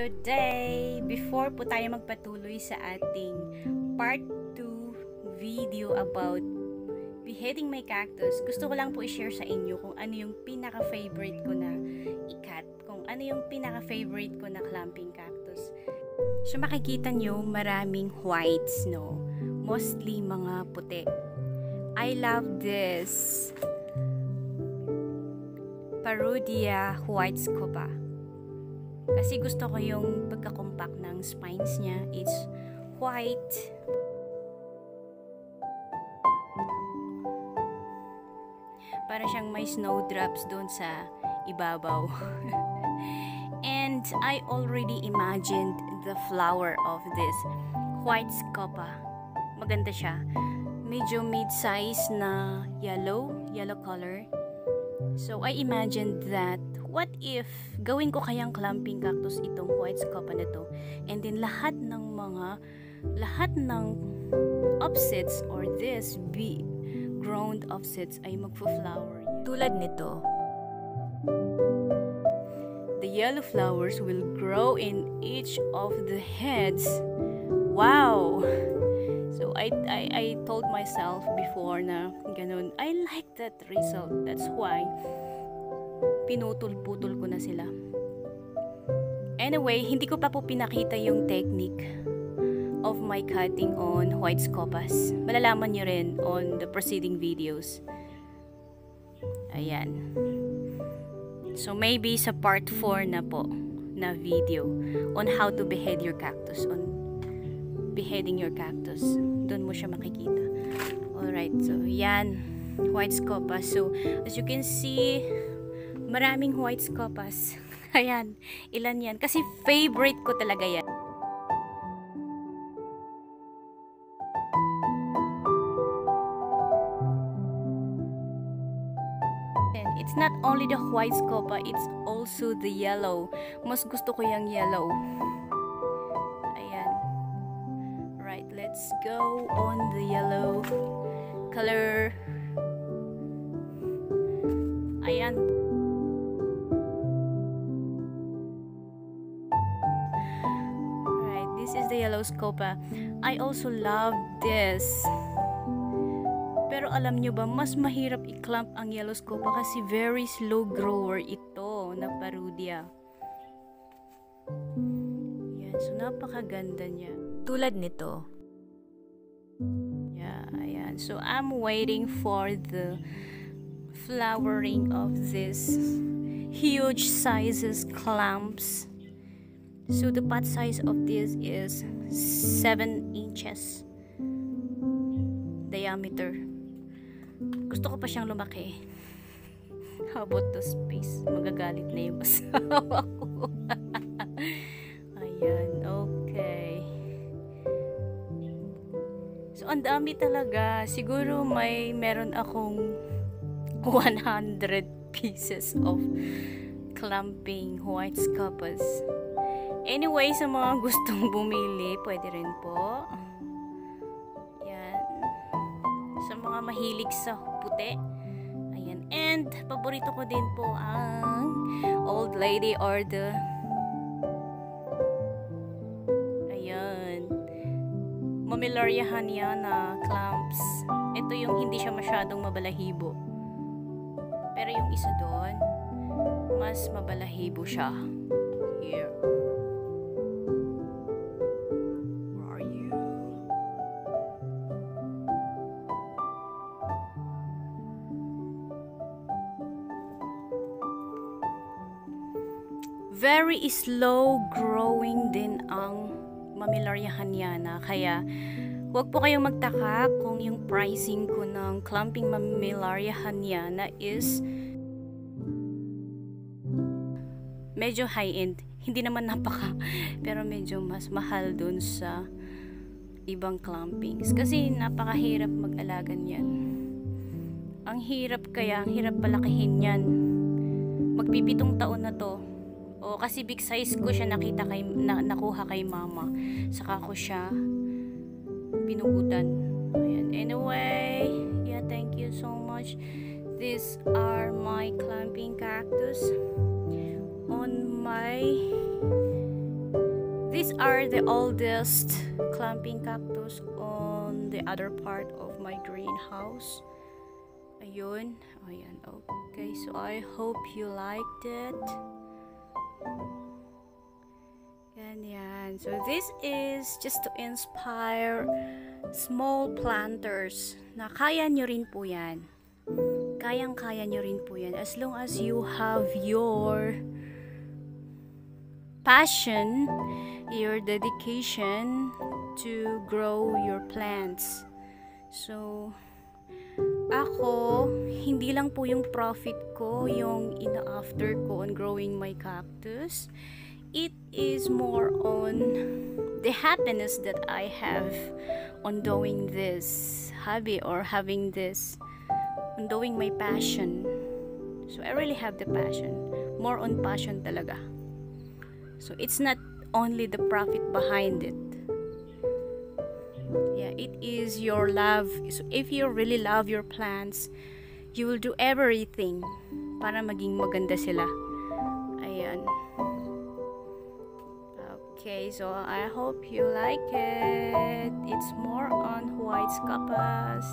Good day! Before po tayo magpatuloy sa ating part 2 video about beheading my cactus, gusto ko lang po i-share sa inyo kung ano yung pinaka-favorite ko na ikat. Kung ano yung pinaka-favorite ko na clamping cactus. So makikita nyo maraming whites, no? Mostly mga puti. I love this Parudia white scopa. Kasi gusto ko yung pagka-compact ng spines niya. It's white. Para siyang may snowdrops doon sa ibabaw. And I already imagined the flower of this white scopa. Maganda siya. Medyo mid-size na yellow, yellow color. So I imagined that what if gawin ko kayang clamping cactus itong white scopa na to? And then lahat ng mga lahat ng offsets or this be ground offsets ay magfo-flower tulad nito. The yellow flowers will grow in each of the heads. Wow! So I, I, I told myself before na ganun. I like that result. That's why pinutol-putol ko na sila. Anyway, hindi ko pa po pinakita yung technique of my cutting on white scopas. Malalaman nyo rin on the preceding videos. Ayan. So maybe sa part 4 na po na video on how to behead your cactus on beheading your cactus. Doon mo siya makikita. Alright, so yan white scopas. So as you can see maraming white scopas. Ayan, ilan yan. Kasi favorite ko talaga yan. It's not only the white scopa, it's also the yellow. Mas gusto ko yung yellow. Ayan. Right, let's go on the yellow color. Ayan. The yellow scopa. I also love this. Pero alam nyo ba, mas mahirap i-clamp ang yellow scopa kasi very slow grower ito na parudia. Yan, so napakaganda niya. Tulad nito. Yeah, ayan. So I'm waiting for the flowering of this huge sizes clamps. So the pot size of this is 7 inches diameter. Gusto ko pa siyang lumaki. How about the space? Magagalit na yung asawa ko. Ayan, okay. So, ang dami talaga. Siguro may meron akong 100 pieces of clamping white scopas. Anyway, sa mga gustong bumili, pwede rin po. Yan. Sa mga mahilig sa puti. Ayan. And, paborito ko din po ang Old Lady or the Ayan. Mamilaria haniana clamps. Ito yung hindi siya masyadong mabalahibo. Pero yung isa doon, mas mabalahibo siya. Here. Very slow growing din ang Mamilaria haniana. Kaya, huwag po kayong magtaka kung yung pricing ko ng clumping Mamilaria haniana is medyo high-end. Hindi naman napaka, pero medyo mas mahal dun sa ibang clumpings. Kasi napakahirap mag-alaga niyan. Ang hirap kaya, ang hirap palakihin yan. Magpipitong taon na to o kasi big size ko siya nakita kay na, nakuha kay mama. Saka ko siya pinugutan. Ayan. Anyway, yeah, thank you so much. These are my clamping cactus on my are the oldest clamping cactus on the other part of my greenhouse. Ayun. Ayan. Okay. So, I hope you liked it. So, this is just to inspire small planters na kaya nyo rin po yan. Kayang-kaya nyo rin po yan. As long as you have your passion, your dedication to grow your plants. So, ako, hindi lang po yung profit ko, yung ina-after ko on growing my cactus. It is more on the happiness that I have on doing this hobby or having this, on doing my passion. So, I really have the passion. More on passion talaga. So, it's not only the profit behind it yeah it is your love so if you really love your plants you will do everything para maging maganda sila okay so I hope you like it. It's more on white scapas